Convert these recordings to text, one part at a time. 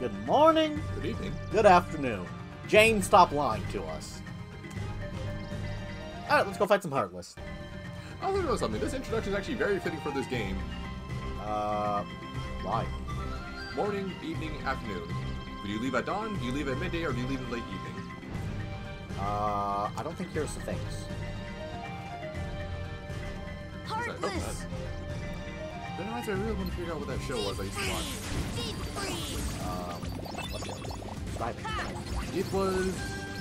Good morning. Good evening. Good afternoon. Jane, stop lying to us. Alright, let's go fight some Heartless. I'll let you know something. This introduction is actually very fitting for this game. Uh, why? Morning, evening, afternoon. Do you leave at dawn, do you leave at midday, or do you leave in late evening? Uh, I don't think here's the things. Sorry, oh, Heartless! Then I really want to figure out what that show was I used to watch. Um, it? It was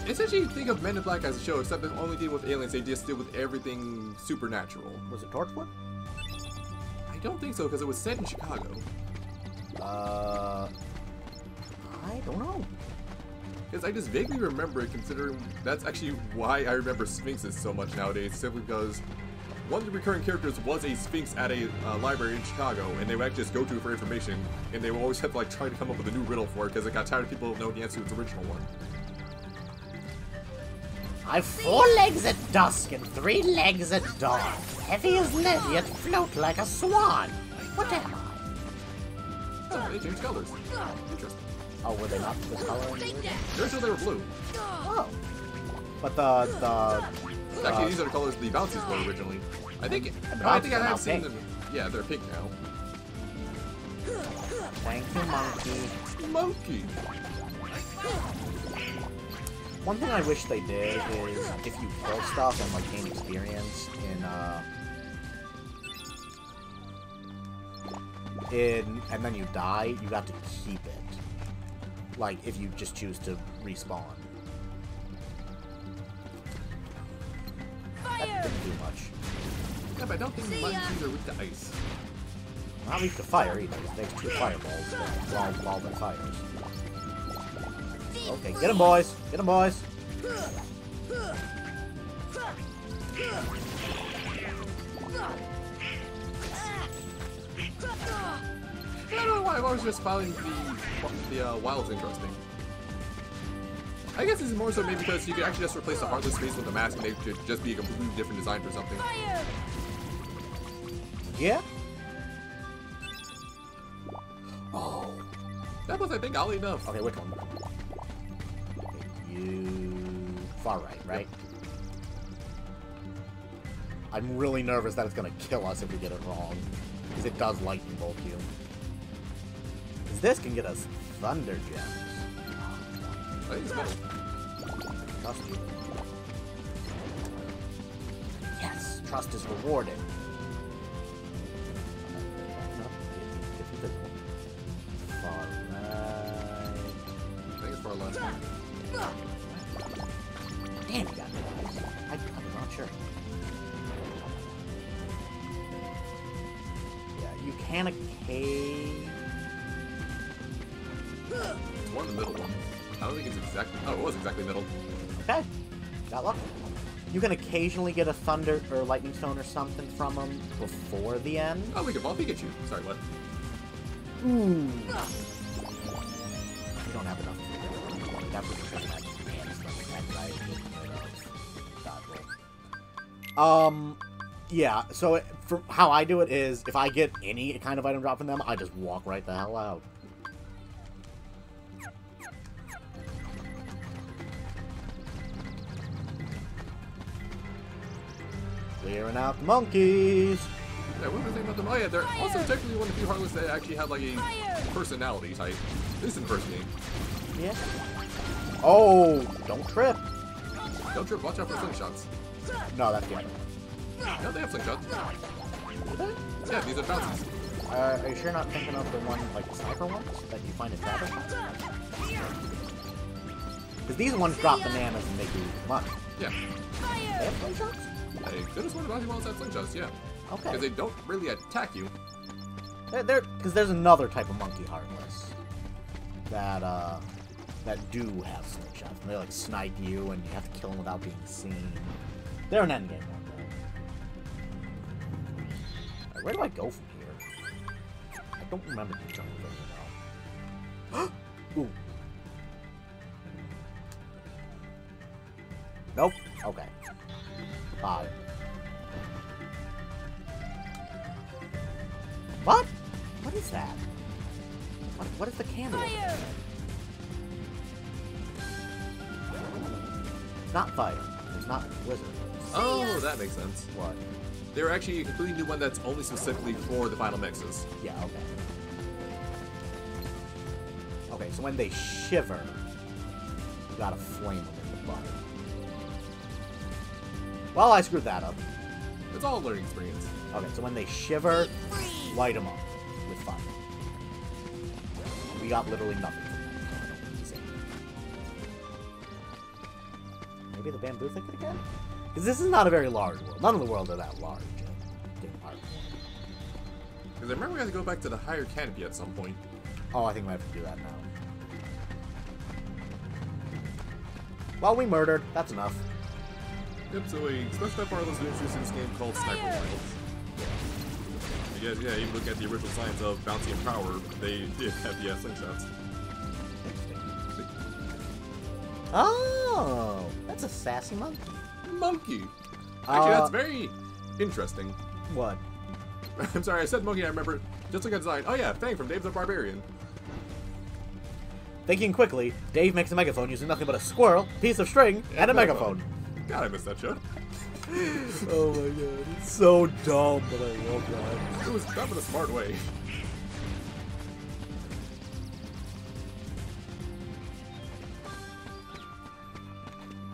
essentially think of Men in Black as a show, except they only deal with aliens. They just deal with everything supernatural. Was it Torchwood? I don't think so because it was set in Chicago. Uh, I don't know. Because I just vaguely remember it, considering that's actually why I remember Sphinxes so much nowadays. Simply because one of the recurring characters was a Sphinx at a uh, library in Chicago, and they would actually just go to it for information, and they would always have to like try to come up with a new riddle for it because it got tired of people knowing the answer to its original one. I've four legs at dusk and three legs at dawn. Heavy as lead, yet float like a swan. What am I? Oh, they changed colors. Interesting. Oh, were they not the color? in the Take original? that! They're sure they were blue. Oh. But the, the, Actually, uh, these are the colors the bounces were originally. I think. And I think bounces I have seen them. Yeah, they're pink now. thank you, monkey. Monkey. One thing I wish they did is if you kill stuff and like gain experience in uh in and then you die, you got to keep it. Like if you just choose to respawn. That Fire! didn't do much. Yeah, but I don't think See the ya. monkeys are weak to ice. Not weak to fire either. It takes two fireballs to while while it fires. Deep Okay, get 'em boys! Get 'em boys! I don't know why I've always just found the the uh, wilds interesting. I guess it's more so maybe because you could actually just replace the heartless face with the mask and they could just be a completely different design for something. Fire! Yeah? Oh. That was, I think, oddly enough. Okay, which one? You... Far right, right? I'm really nervous that it's gonna kill us if we get it wrong. Because it does lightning bolt you. Because this can get us Thunder Gems. I think it's middle. Trust you. Yes, trust is rewarded. Exactly. It was exactly middle. Okay, got luck. You can occasionally get a thunder or lightning stone or something from them before the end. Oh, we can ball Pikachu. Sorry, what? Ooh. We don't have enough. That was because of that hands thing that I did of dodge roll. Um, yeah. So it, how I do it is, if I get any kind of item drop from them, I just walk right the hell out. Clearing out the monkeys. Yeah, what was I saying about them? Oh yeah, they're also technically one of the few heartless that actually have like a personality type. This is in the first game. Yeah. Oh, don't trip. Don't trip, watch out for slingshots. No, that's good. No, they have slingshots. Yeah, these are bounces. Uh, are you sure not thinking of the one, like, the sniper ones that you find in Travis? Because these ones drop bananas and make you money. Yeah. They have slingshots? They could have sworn bouncy had slingshots, yeah. Okay. Because they don't really attack you. They're, they're, because there's another type of monkey heartless that, uh, that do have slingshots. And they, like, snipe you and you have to kill them without being seen. They're an endgame one, though. Alright, where do I go from here? I don't remember the jungle very well. Ooh. Nope. Okay. Bye. What? What is that? What? What is the candle? Fire! It's not fire. It's not wizard. Oh, that makes sense. What? They're actually a completely new one that's only specifically for the final mixes. Yeah, okay. Okay, so when they shiver, you gotta flame them in the butt. Well, I screwed that up. It's all learning experience. Okay, so when they shiver, light them up with fire. We got literally nothing from that. so I don't think it's safe. Maybe the bamboo thicket again? Because this is not a very large world. None of the worlds are that large. Because I remember we had to go back to the higher canopy at some point. Oh, I think we have to do that now. Well, we murdered. That's enough. Yep, so a special type of was introduced in this game called Sniper Fire! Rifles. I guess, yeah, even looking at the original science of bounty and power, they did have the uh, slingshots. Oh, that's a sassy monkey. Monkey! Actually, Uh, that's very interesting. What? I'm sorry, I said monkey, I remember. Just look at design. Oh yeah, Fang from Dave the Barbarian. Thinking quickly, Dave makes a megaphone using nothing but a squirrel, piece of string, and a megaphone. God, I missed that shot. oh my god, it's so dumb, but I love that. It was done in a smart way.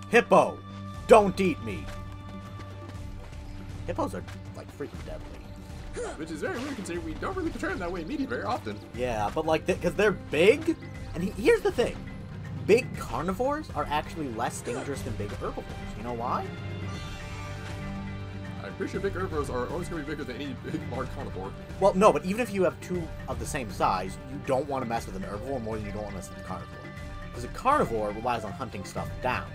Hippo, don't eat me. Hippos are like freaking deadly. Which is very weird considering we don't really portray them that way in media very often. Yeah, but like, because they're big, and he, here's the thing: big carnivores are actually less dangerous than big herbivores. You know why? I'm pretty sure big herbivores are always going to be bigger than any big large carnivore. Well, no, but even if you have two of the same size, you don't want to mess with an herbivore more than you don't want to mess with a carnivore. Because a carnivore relies on hunting stuff down.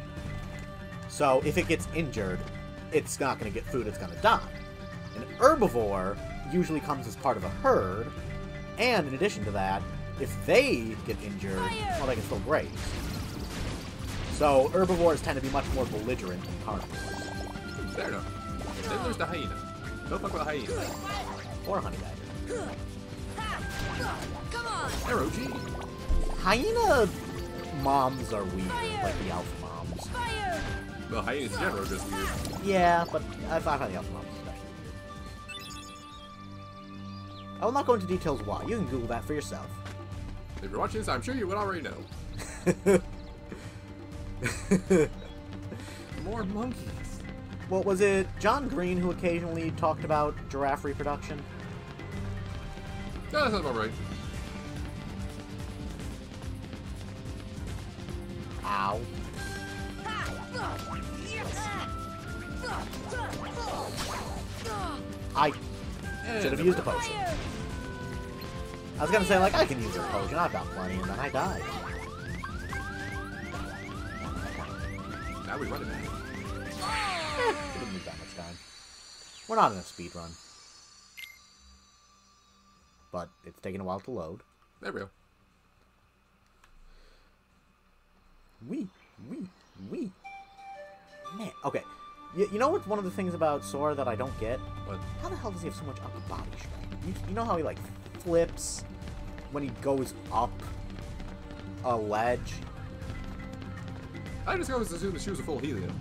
So if it gets injured, it's not going to get food, it's going to die. An herbivore usually comes as part of a herd, and in addition to that, if they get injured, well, they can still graze. So herbivores tend to be much more belligerent than carnivores. Fair enough. Then there's the hyena. Don't fuck with the hyena. Or honey badger. Come on! ROG. Hyena moms are weird, like the alpha moms. Fire! Well, hyenas in general are just weird. Yeah, but I I find the alpha moms especially weird. I will not go into details why. You can Google that for yourself. If you're watching this, I'm sure you would already know. More monkeys. What was it? John Green who occasionally talked about giraffe reproduction? Yeah, that sounds about right. Ow. I should have used a potion. I was gonna say, like, I can use a potion. I've got plenty, and then I died. Now we run it back. Didn't need that much time. We're not in a speed run. But it's taking a while to load. There we go. Wee, wee, wee. Man, okay. You, you know what's one of the things about Sora that I don't get? But How the hell does he have so much upper body strength? You, you know how he, like, flips when he goes up a ledge? I just always assumed that she was a full helium.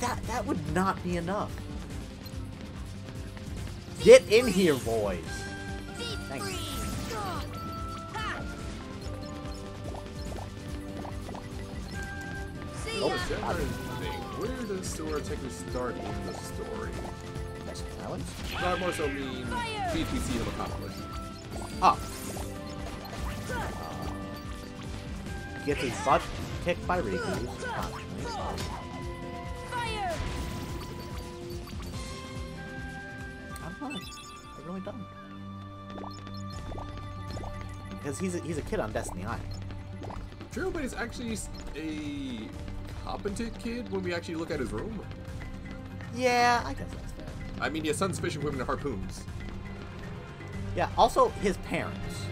That, that would not be enough. Get in here, boys! Deep Thank you. freeze! Ha! See Oh, it's that thing. Where does Sora technically start in the story? Mexican Islands? No, I more so mean! BTC of Metropolis. Gets his butt kicked by Riku. Fire! I don't know. I really don't. Because he's a, he's a kid on Destiny Island. True, but he's actually a competent kid when we actually look at his room. Yeah, I guess that's fair. I mean, he has sons fishing women and harpoons. Yeah, also his parents.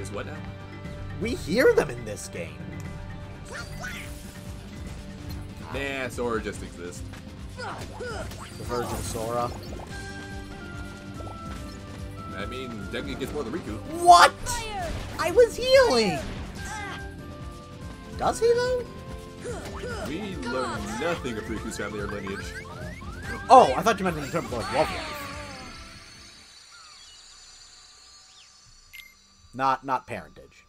Is what now? We hear them in this game. Nah, Sora just exists. The Virgin Sora. I mean, technically gets more than Riku. What? Fire! guy was healing! Does he, though? We learn nothing of Riku's family or lineage. Oh, I thought you meant in terms of like love life. Not not parentage.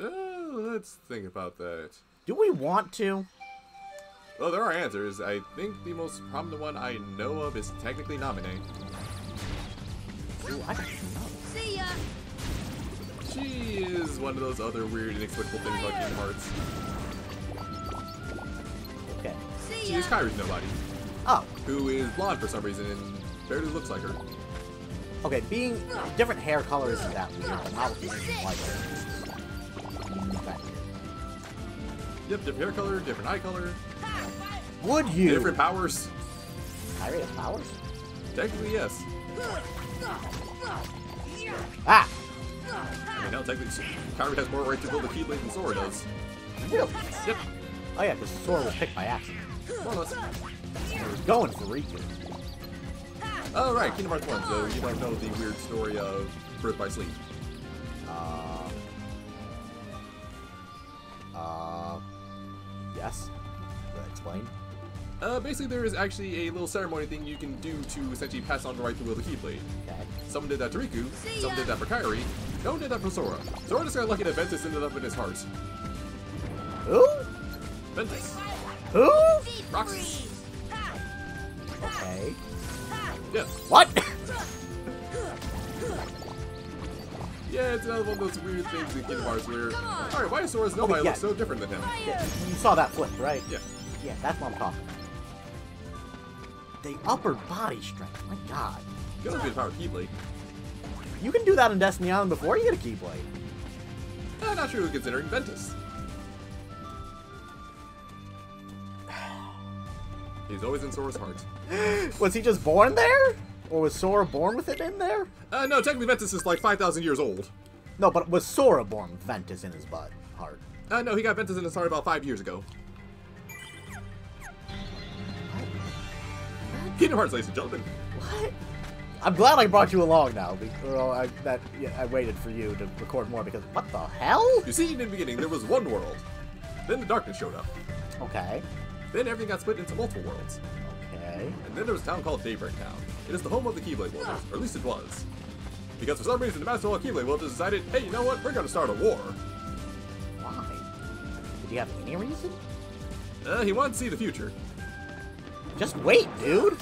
Uh, let's think about that. Do we want to? Well, there are answers. I think the most prominent one I know of is technically Namine. Ooh, I don't know. See ya. She is one of those other weird, inexplicable things about Kingdom Hearts. Okay. See ya. She's Kairi's nobody, Oh, who is blonde for some reason and barely looks like her. okay. Being different hair color isn't that weird, but not being like Yep, different hair color, different eye color, Would you? different powers. Kairi has powers? Technically, yes. Ah! I mean, hell, technically, Kairi has more right to build a Keyblade than Sora does. Really? Yep, Oh yeah, because Sora was picked by accident. more or less. He was going for Riku. Oh, right, Kingdom Hearts 1, so you don't know the weird story of Birth by Sleep. Uh, yes. Uh, Explain. Uh, basically, there is actually a little ceremony thing you can do to essentially pass on the right to wield the Keyblade. Okay. Someone did that to Riku, someone did that for Kairi, no one did that for Sora. Sora just got lucky that Ventus ended up in his heart. Who? Ventus. Who? Roxas. Okay. Yeah. What? Yeah, it's another one of those weird things in Kingdom Hearts where, alright, why does Sora's nobody yeah. look so different than him? yeah, you saw that flip, right? Yeah. Yeah, that's what I'm talking about. The upper body strength. My God. You don't be the power of Keyblade. You can do that in Destiny Island before you get a Keyblade. Uh, not true considering Ventus. He's always in Sora's heart. Was he just born there? Or was Sora born with it in there? Uh, no, technically Ventus is like 5,000 years old. No, but was Sora born with Ventus in his butt heart? Uh, no, he got Ventus in his heart about five years ago. Kingdom Hearts, ladies and gentlemen. What? I'm glad I brought you along now. Because, well, I, that yeah, I waited for you to record more because what the hell? You see, in the beginning, there was one world. Then the darkness showed up. Okay. Then everything got split into multiple worlds. Okay. And then there was a town called Daybreak Town. It is the home of the Keyblade Wielders, or at least it was. Because for some reason, the Master of Keyblade Wielders decided, hey, you know what? We're going to start a war. Why? Did you have any reason? Uh, he wanted to see the future. Just wait, dude.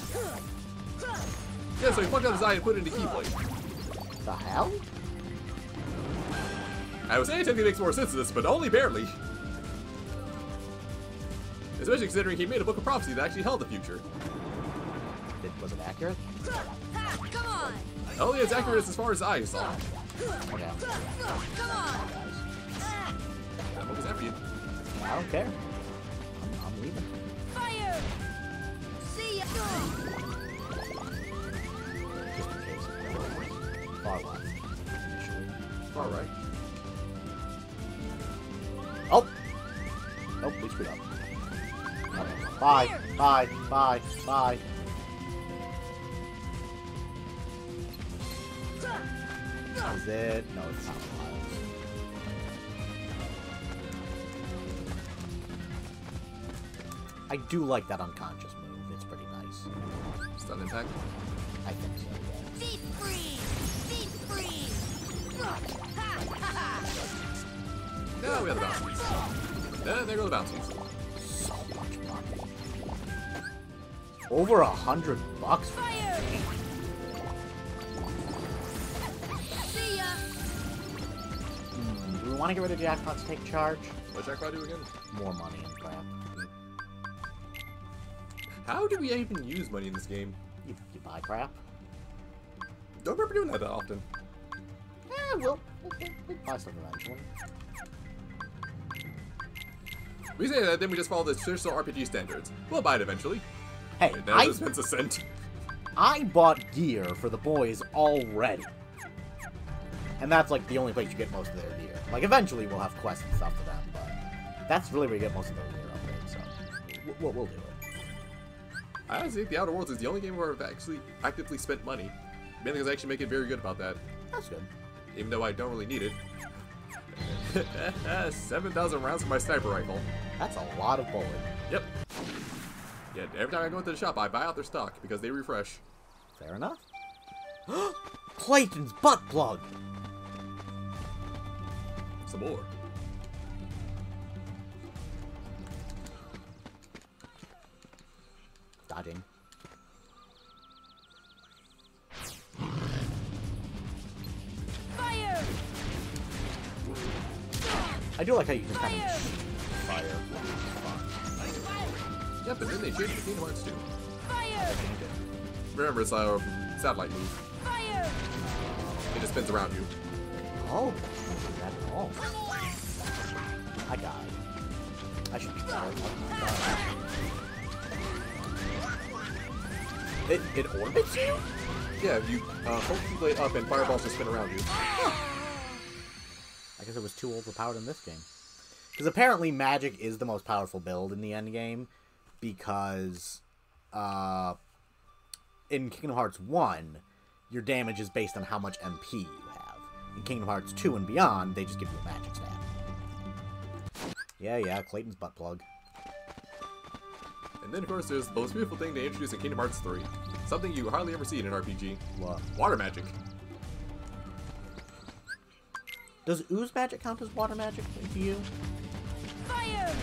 Yeah, so he plucked out his eye and put it into Keyblade. The hell? I was saying it technically makes more sense to this, but only barely. Especially considering he made a book of prophecy that actually held the future. Did, was it accurate? On. Only as accurate as far as I saw. Okay. Come on. That book was empty. I don't care. I'm, I'm leaving. Fire. See ya. Just in case. Far left. Initially. Alright. Oh! Nope, we screwed up. Okay. Bye, bye, bye, bye. Is it? No, it's not. I do like that unconscious move. It's pretty nice. Stun impact. I think so, yeah. Deep freeze. Deep freeze. Ha. Ha. Ha. No, we have the bounties. Uh, there go the bounties. So much money. Over a hundred bucks for Fire. Want to get rid of the jackpots take charge? What Jackpot do again? More money and crap. How do we even use money in this game? You, you buy crap? Don't remember doing that that often. Eh, we'll, we'll, we'll buy stuff eventually. We say that, then we just follow the traditional RPG standards. We'll buy it eventually. Hey, It never I, spends a cent. I bought gear for the boys already. And that's like the only place you get most of their gear. Like eventually we'll have quests and stuff for them, but that's really where you get most of their gear upgrades, so we'll, we'll, do it. I honestly think The Outer Worlds is the only game where I've actually actively spent money. Mainly because I actually make it very good about that. That's good. Even though I don't really need it. 7,000 rounds for my sniper rifle. That's a lot of bullet. Yep. Yeah, every time I go into the shop, I buy out their stock because they refresh. Fair enough. Clayton's butt plug. Some more. Dodging. Fire! I do like how you just kind of fire. Yep, and then they changed the Kingdom Hearts too. Fire! Remember, it's a satellite move. Fire! It just spins around you. Oh, that oh. I died. I should be. It it orbits you? Yeah, you uh, hold the blade up and fireballs just spin around you. I guess it was too overpowered in this game. Because apparently magic is the most powerful build in the end game, because uh, in Kingdom Hearts 1, your damage is based on how much MP. In Kingdom Hearts 2 and beyond, they just give you a magic stat. Yeah, yeah, Clayton's butt plug. And then, of course, there's the most beautiful thing they introduced in Kingdom Hearts 3. Something you hardly ever see in an RPG. What? Water magic. Does ooze magic count as water magic to you? Fire!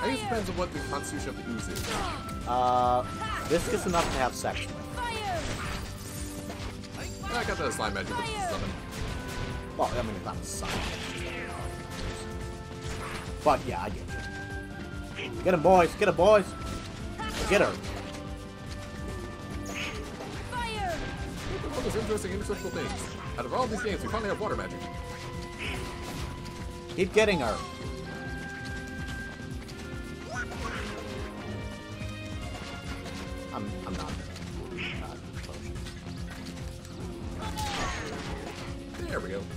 I guess it depends on what the constitution of the ooze is. Uh, viscous enough to have sex with. I got that slime magic, which is summon. Well, I mean, it's not a sign. But yeah, I get it. Get him, boys! Get him, boys! Get her! Fire! All those interesting, indestructible things. Out of all these games, we finally have water magic. Keep getting her!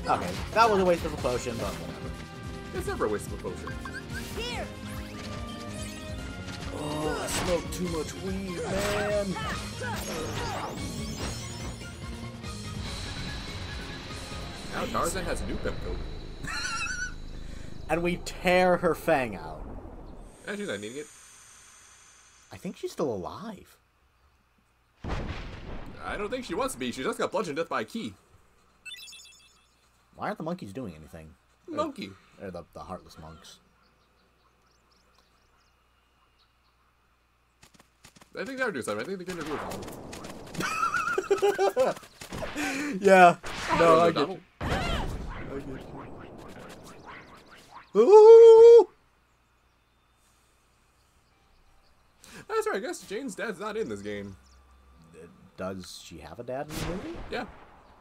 Okay, that was a waste of a potion, but whatever. It's never a waste of a potion. Here! Oh, I smoked too much weed, man! Now Tarzan has new Pepco. And we tear her fang out. And she's not needing it. I think she's still alive. I don't think she wants to be. She just got bludgeoned to death by a key. Why aren't the monkeys doing anything? Monkey. Or the, the heartless monks. I think they're doing something. I think they're gonna do it. Yeah. No, I get Ooh! That's right. I guess Jane's dad's not in this game. Does she have a dad in the movie? Yeah.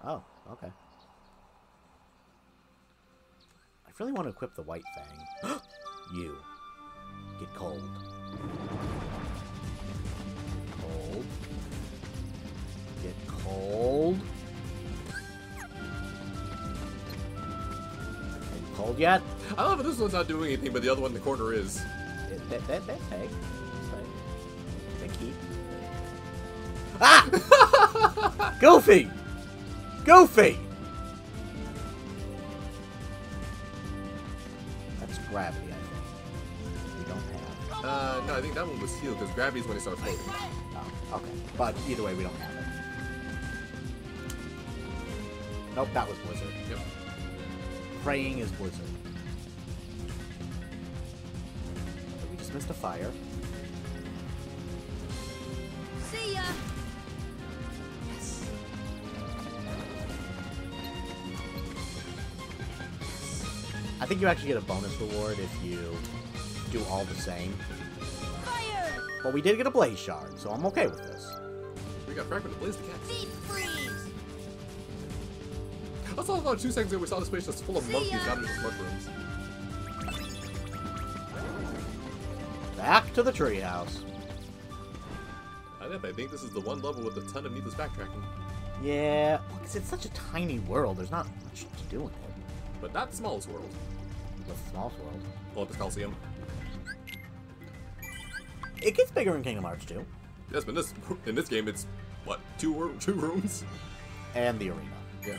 Oh, okay. I really want to equip the white fang. you. Get cold. Cold. Get cold. Are you cold yet? I love it. This one's not doing anything, but the other one in the corner is. It- That, that, that peg. That key. Ah! Goofy! Goofy! That one was healed because gravity's when it starts floating. Oh, okay. But either way, we don't have it. Nope, that was Blizzard. Yep. Praying is Blizzard. So we just missed a fire. See ya! I think you actually get a bonus reward if you do all the same. Fire! But we did get a Blaze Shard, so I'm okay with this. We got Fragment of Blaze the Cat. Deep freeze! I saw about two seconds ago we saw this place just full of See monkeys, ya. not just mushrooms. Back to the treehouse. I think- I think this is the one level with a ton of needless backtracking. Yeah, because it's such a tiny world. There's not much to do in it. But not the smallest world. It's the smallest world. Olympus Coliseum. It gets bigger in Kingdom Hearts too. Yes, but in this in this game it's what two two rooms. and the arena. Yeah.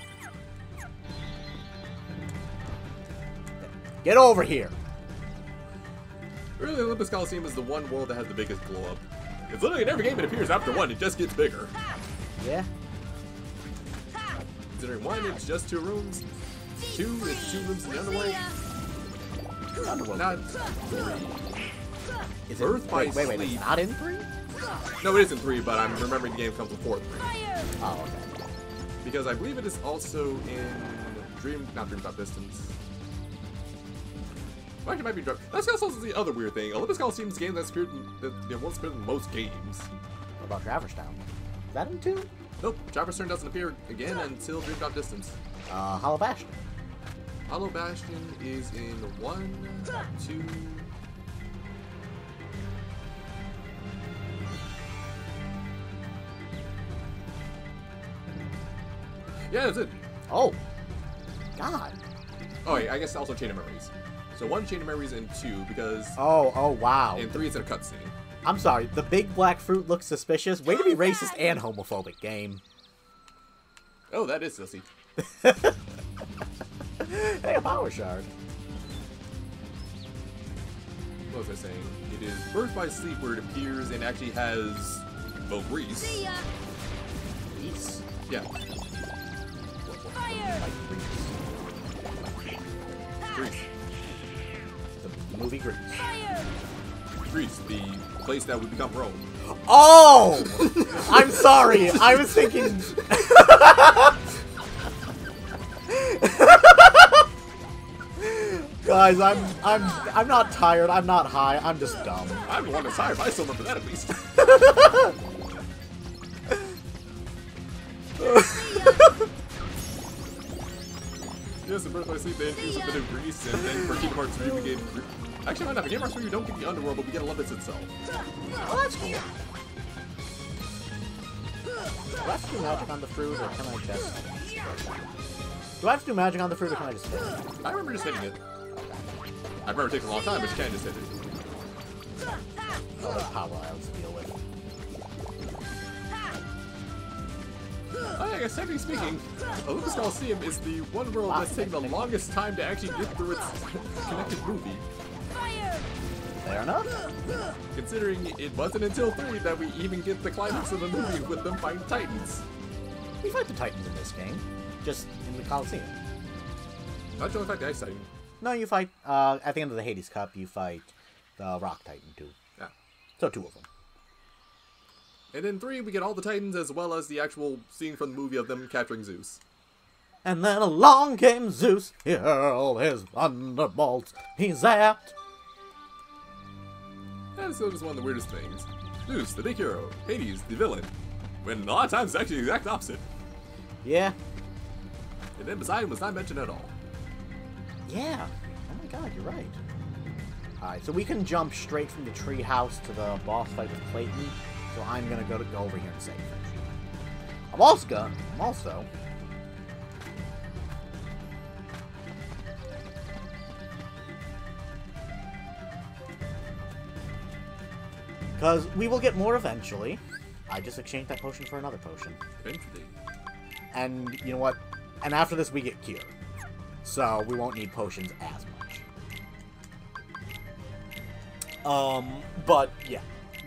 Get over here. Really, Olympus Coliseum is the one world that has the biggest glow up. It's literally in every game it appears after one, it just gets bigger. Yeah. Considering one, it's just two rooms. Two, it's two rooms in the underworld. Underworld. Not Is Birth by wait, wait, wait, Sleep. It's not in three? no, it isn't three, but I'm remembering the game comes before three Oh, okay. because I believe it is also in Dream, not Dream Drop Distance. Well, actually, it might be Dream. That's also the other weird thing. Olympus Coliseum's game that's appeared in, that you know, once appeared in most games. What about Traverse Town? Is that in two? Nope, Traverse Town doesn't appear again until Dream Drop Distance. Uh, Hollow Bastion. Hollow Bastion is in one, two. Yeah, that's it. Oh. God. Oh, wait, I guess also Chain of Memories. So one Chain of Memories and two because Oh, oh, wow. in three it's in a cutscene. I'm sorry. The big black fruit looks suspicious. Way to be racist and homophobic, game. Oh, that is Sissy. Hey, a power shard. What was I saying? It is Birth by Sleep where it appears and actually has well Grease. See ya! Peace. Yeah, Grease. The movie Grease. Fire! Greece, the place that would become Rome. Oh! I'm sorry. I was thinking. Guys, I'm I'm I'm not tired. I'm not high. I'm just dumb. I'm the one that's tired, but I still remember that at least. Birth by Sleep, they introduced a bit of Greece, and then for Kingdom Hearts 3, we get. Actually, why not? For Kingdom Hearts 3, you don't get the underworld, but we get Olympus itself. Oh, that's cool. Do I have to do magic on the fruit, or can I just? Do I have to do magic on the fruit, or can I just hit it? I remember just hitting it. I remember it takes a long time, but you can just hit it. Oh, power I'll I guess technically speaking, Olympus Coliseum is the one world that's taken the longest time to actually get through its connected movie. Fair enough. Considering it wasn't until 3 that we even get the climax of the movie with them fighting Titans. We fight the Titans in this game, just in the Coliseum. Not sure if fight the Ice Titan. No, you fight uh, at the end of the Hades Cup. You fight the Rock Titan too. Yeah. So two of them. And in 3, we get all the Titans as well as the actual scene from the movie of them capturing Zeus. And then along came Zeus. He hurled his thunderbolts. He zapped. And so just one of the weirdest things. Zeus, the big hero. Hades, the villain. When a lot of times it's actually the exact opposite. Yeah. And then Poseidon was not mentioned at all. Yeah. Oh my god, you're right. Alright, so we can jump straight from the treehouse to the boss fight with Clayton. So I'm gonna go to go over here and save. I'm also gonna I'm also Because we will get more eventually. I just exchanged that potion for another potion. Eventually. And you know what? And after this, we get cure. So we won't need potions as much. Um, but yeah,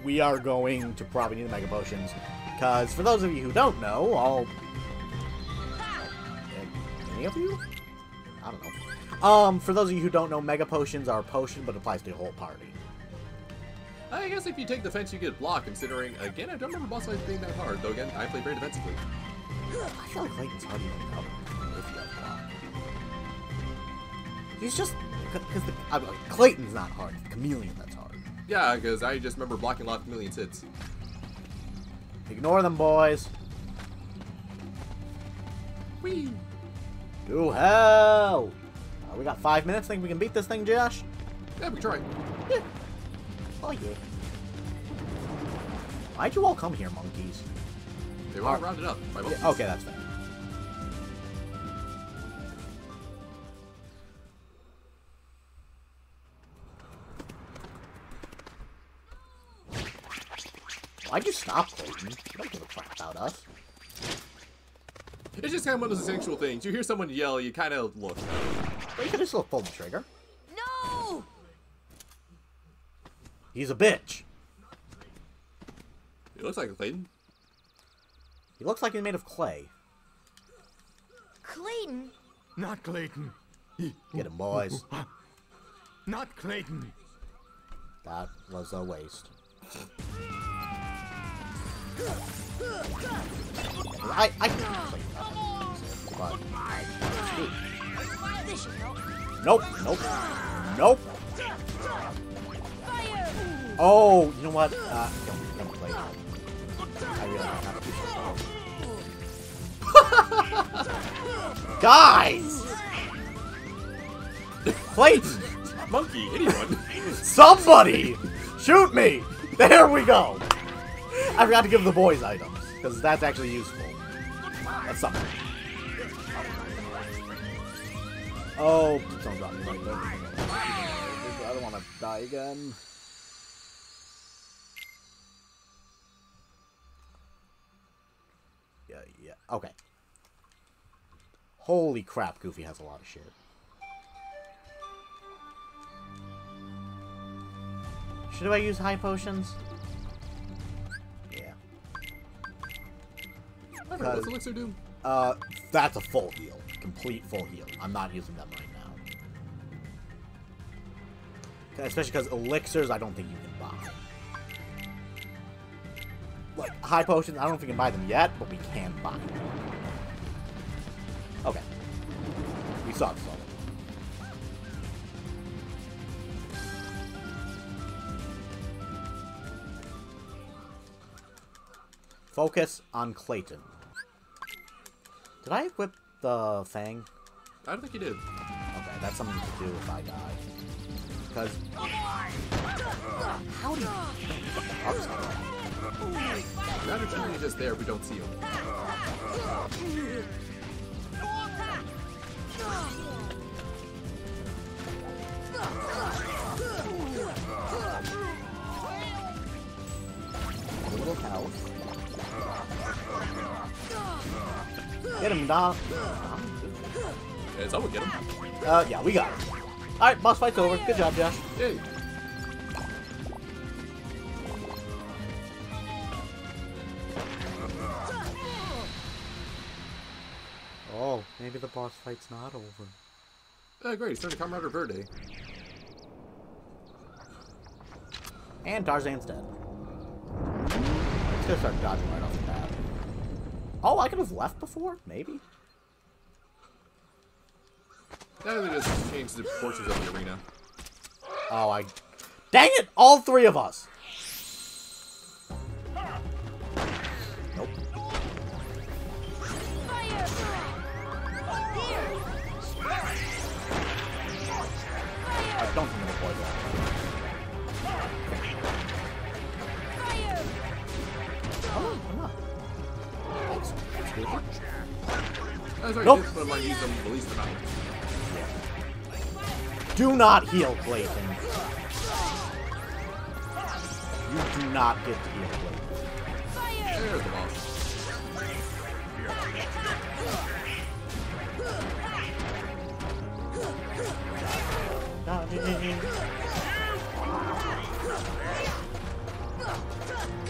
we are going to probably need the mega potions. Because for those of you who don't know, all. Any of you? I don't know. Um, for those of you who don't know, mega potions are a potion, but applies to the whole party. I guess if you take the fence, you get blocked, considering, again, I don't remember boss fights being that hard, though again, I play very defensively. I feel like Clayton's hard recover if you have block. He's just because Clayton's not hard. Chameleon. Yeah, because I just remember blocking a lot of millions hits. Ignore them, boys. Whee! To hell! Uh, we got five minutes. Think we can beat this thing, Josh? Yeah, we can try. Yeah. Oh yeah. Why'd you all come here, monkeys? They want to round it up. Yeah, okay, that's fair. Why'd you stop, Clayton? You don't give a crap about us. It's just kind of one of those instinctual things. You hear someone yell, you kind of look. But you could have still pulled the trigger. No! He's a bitch. He looks like Clayton. He looks like he's made of clay. Clayton? Not Clayton. Get him, boys. Not Clayton. That was a waste. I, I play but I can't This should help. Nope, nope, nope. Fire! Oh, you know what? Uh, don't, don't play. I realize not to. Guys! Clayton! Monkey, anyone. Somebody! Shoot me! There we go! I forgot to give the boys items, because that's actually useful. That's something. Oh, don't me. I don't want to die again. Yeah, yeah. Okay. Holy crap, Goofy has a lot of shit. Should I use high potions? I what's Elixir do? Uh, that's a full heal. Complete full heal. I'm not using them right now. Especially because elixirs, I don't think you can buy. Like, high potions, I don't think we can buy them yet, but we can buy them. Okay. We saw this already. Focus on Clayton. Did I equip the Fang? I don't think you did. Okay, that's something to do if I die. Because... How do you... What the fuck's going on? Just there, we don't see him. Get him, Dom. Yeah, someone get him. Uh, yeah, we got him. Alright, boss fight's over. Good job, Josh. Yay. Oh, maybe the boss fight's not over. Uh, great, it's time to Comrade Verde. And Tarzan's dead. Let's go start dodging right off the bat. Oh, I could have left before? Maybe? Now they just changed the proportions of the arena. Oh, I... Dang it! All three of us! Thanks. Thanks, That's right, Nope. but like, use them the least amount. Do not heal, Clayton. You do not get to heal, Clayton. There's the boss.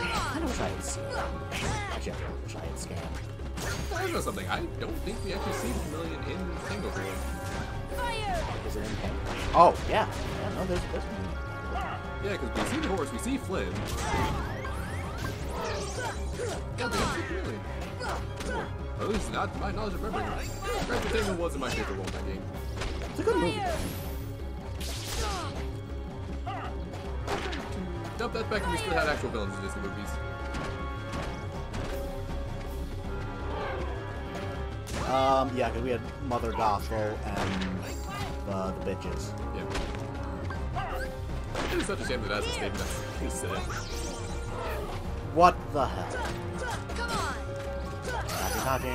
I wish I had seen Actually, I wish I had scanned. I know something. I don't think we actually see the chameleon in Tango Field. Fire! Is it in? Oh, yeah. Yeah, no, there's one. Yeah, because we see the horse, we see Flynn. Yeah, we don't see chameleon. Or at least not to my knowledge of memory. Grand Tango wasn't my favorite role in that game. It's a good movie. Dump that back and we still had actual villains in Disney movies. Um, yeah, because we had Mother Gothel and uh, the bitches. Yeah. It is such a shame that as a statement that's too. What the hell? Come on! Come on!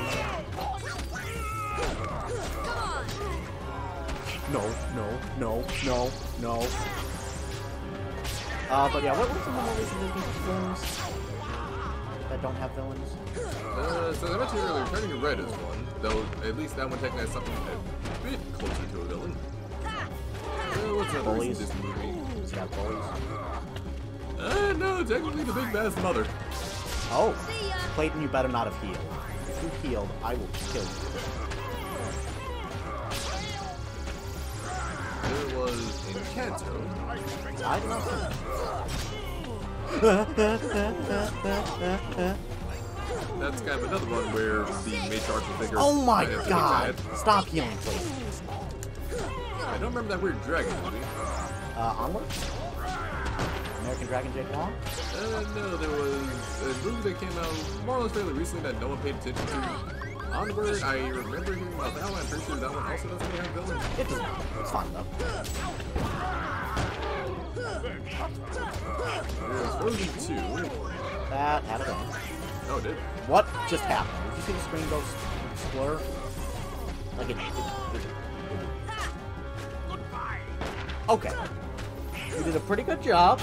No, no, no, no, no. Uh, but yeah, what was the one of these Disney films? that don't have villains? Uh, so I mentioned earlier, Turning Red is one, though at least that one technically has something a bit closer to a villain. Uh, what's another Bullies? reason this movie? Does it have bullies? Uh, no, technically the Big Bad's mother. Oh, Clayton, you better not have healed. If you healed, I will kill you. There was Encanto. I did not see that. That's kind of another one where the matriarchal figure. Oh my god! Stop healing, please. I don't remember that weird dragon movie. Uh, onward? American Dragon Jake Long? Uh, no, there was a movie that came out more or less fairly recently that no one paid attention to. Onward, I remember hearing about that one. I'm pretty sure that one also doesn't have villains. It does. It's fine though. There's Frozen 2. That had a. Oh, it did. What just happened? Did you see the screen go blur? Like it, it, it, it- Okay. You did a pretty good job.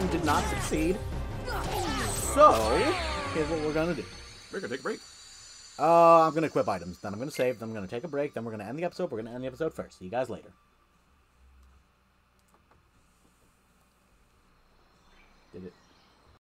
You did not succeed. So, here's what we're gonna do. We're gonna take a break. Uh, I'm gonna equip items. Then I'm gonna save. Then I'm gonna take a break. Then we're gonna end the episode. We're gonna end the episode first. See you guys later.